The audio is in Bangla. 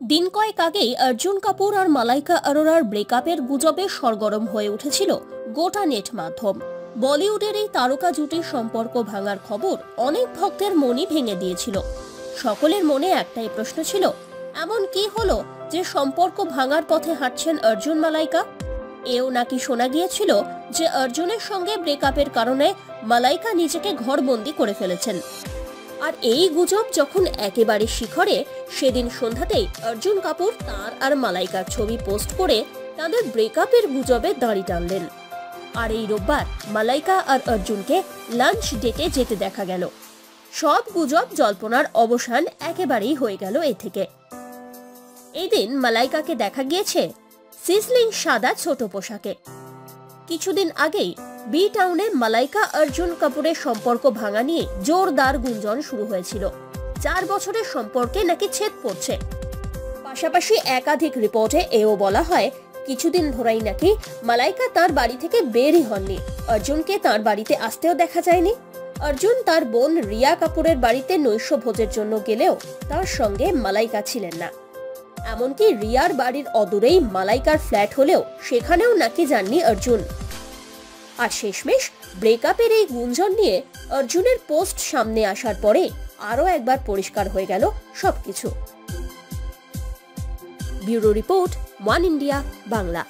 দিন কয়েক আগেই অর্জুন কাপুর আর মালাইকা অরোরার ব্রেকআপের গুজবে সরগরম হয়ে উঠেছিল গোটা নেট মাধ্যম। বলিউডের এই তারকা জুটির সম্পর্ক ভাঙার খবর অনেক ভক্তের মনই ভেঙে দিয়েছিল। সকলের মনে একটাই প্রশ্ন ছিল, এমন কি হলো যে সম্পর্ক ভাঙার পথে হাঁটছেন অর্জুন মালাইকা? এও নাকি শোনা গিয়েছিল যে অর্জুনের সঙ্গে ব্রেকআপের কারণে মালাইকা নিজেকে ঘরবন্দি করে ফেলেছেন। আর এই গুজব যখন একেবারে শিখরে, সেদিন সন্ধ্যাতেই অর্জুন কাপুর তার আর মালাইকার ছবি পোস্ট করে তাদের ব্রেকআপের গুজবে দাঁড়ি টানলেন। আর এই রোববার মালাইকা আর অর্জুনকে লাঞ্চ ডেটে যেতে দেখা গেল। সব গুজব জল্পনার অবসান একেবারেই হয়ে গেল এ থেকে। এদিন মালাইকাকে দেখা গিয়েছে সিসলিং সাদা ছোট পোশাকে। কিছুদিন আগেই বি টাউনে মালাইকা অর্জুন কাপুরের সম্পর্ক ভাঙা নিয়ে জোরদার গুঞ্জন শুরু হয়েছিল। চার বছরের সম্পর্কে নাকি ছেদ পড়ছে। পাশাপাশি একাধিক রিপোর্টে এও বলা হয়, কিছুদিন ধরেই নাকি মালাইকা তার বাড়ি থেকে বেরই হননি। অর্জুনকে তার বাড়িতে আসতেও দেখা যায়নি। অর্জুন তার বোন রিয়া কাপুরের বাড়িতে নৈশ ভোজের জন্য গেলেও তার সঙ্গে মালাইকা ছিলেন না। এমনকি রিয়ার বাড়ির অদূরেই মালাইকার ফ্ল্যাট হলেও সেখানেও নাকি যাননি অর্জুন। আর শেষমেশ ব্রেকআপের এই গুঞ্জন নিয়ে অর্জুনের পোস্ট সামনে আসার পরে আরও একবার পরিষ্কার হয়ে গেল সবকিছু। Bureau report, One India, Bangla.